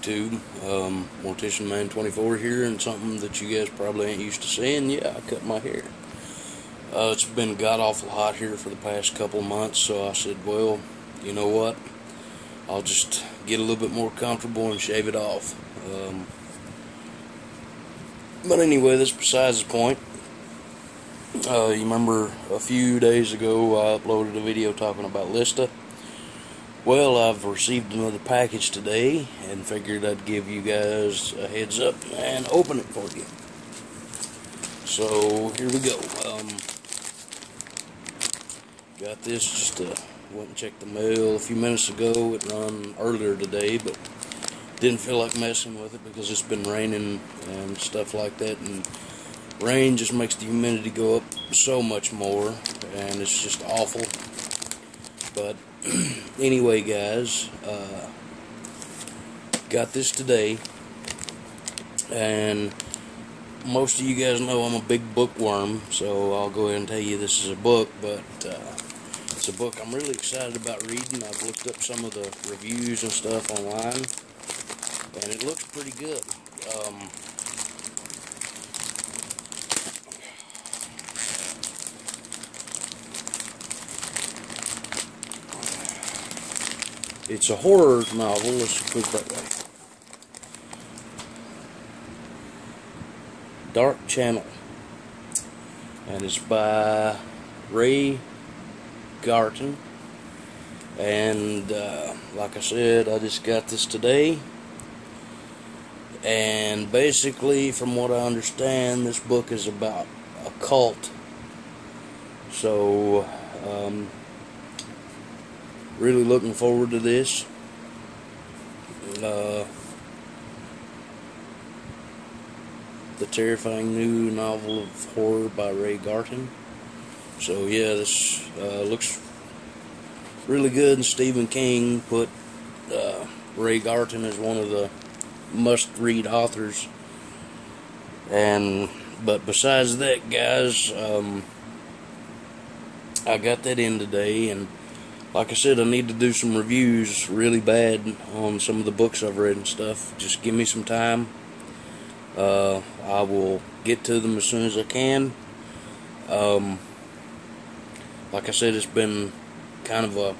YouTube. Um, Mortician Man 24 here, and something that you guys probably ain't used to seeing. Yeah, I cut my hair. Uh, it's been god awful hot here for the past couple months, so I said, well, you know what? I'll just get a little bit more comfortable and shave it off. Um, but anyway, that's besides the point. Uh, you remember a few days ago I uploaded a video talking about Lista. Well, I've received another package today and figured I'd give you guys a heads up and open it for you. So here we go. Um, got this just went and checked the mail a few minutes ago. It run earlier today, but didn't feel like messing with it because it's been raining and stuff like that. And rain just makes the humidity go up so much more, and it's just awful. But anyway, guys, uh, got this today, and most of you guys know I'm a big bookworm, so I'll go ahead and tell you this is a book, but uh, it's a book I'm really excited about reading. I've looked up some of the reviews and stuff online, and it looks pretty good. Um, It's a horror novel, let's put it that way. Dark Channel. And it's by Ray Garton. And uh, like I said, I just got this today. And basically, from what I understand, this book is about a cult. So, um, really looking forward to this. Uh, the terrifying new novel of horror by Ray Garton. So yeah, this uh, looks really good. And Stephen King put uh, Ray Garton as one of the must-read authors. And but besides that, guys, um, I got that in today and like I said, I need to do some reviews really bad on some of the books I've read and stuff. Just give me some time. Uh, I will get to them as soon as I can. Um, like I said, it's been kind of a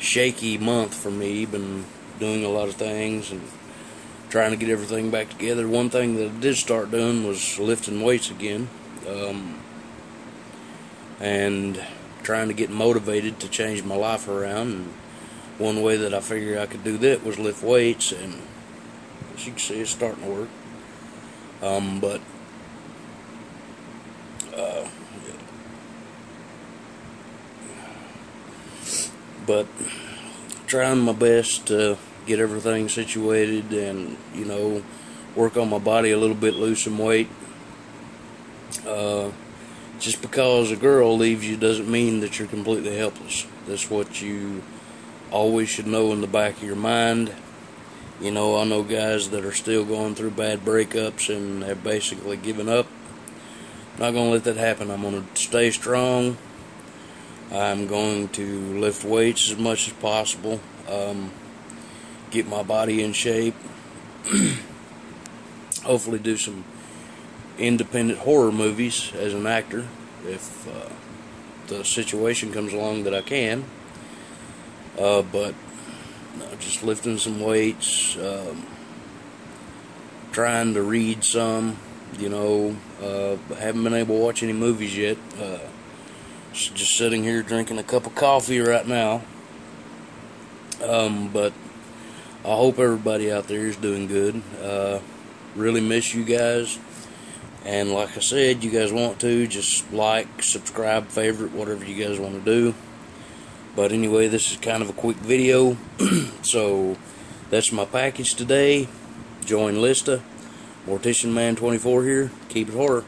shaky month for me. Been doing a lot of things and trying to get everything back together. One thing that I did start doing was lifting weights again. Um, and trying to get motivated to change my life around. And one way that I figured I could do that was lift weights, and as you can see, it's starting to work. Um, but uh, but trying my best to get everything situated and you know work on my body a little bit, lose some weight. Uh, just because a girl leaves you doesn't mean that you're completely helpless. That's what you always should know in the back of your mind. You know, I know guys that are still going through bad breakups and have basically given up. I'm not going to let that happen. I'm going to stay strong. I'm going to lift weights as much as possible. Um, get my body in shape. Hopefully, do some independent horror movies as an actor if uh, the situation comes along that I can. Uh, but just lifting some weights, um, trying to read some. You know, uh, haven't been able to watch any movies yet. Uh, just sitting here drinking a cup of coffee right now. Um, but I hope everybody out there is doing good. Uh, really miss you guys. And like I said, you guys want to, just like, subscribe, favorite, whatever you guys want to do. But anyway, this is kind of a quick video. so that's my package today. Join Lista. Mortician Man 24 here. Keep it horror.